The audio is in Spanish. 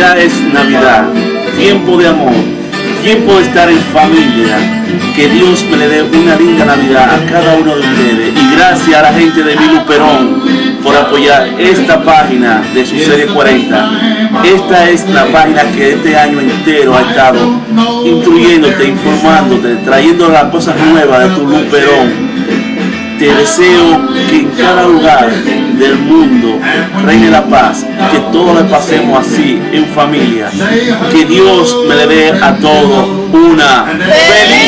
Ya es Navidad, tiempo de amor, tiempo de estar en familia. Que Dios me le dé una linda Navidad a cada uno de ustedes. Y gracias a la gente de Milu Perón por apoyar esta página de su serie 40. Esta es la página que este año entero ha estado instruyéndote, informándote, trayendo las cosas nuevas de tu Luperón. Te deseo que en cada lugar del mundo reine la paz, que todos le pasemos así en familia. Que Dios me le dé a todos una feliz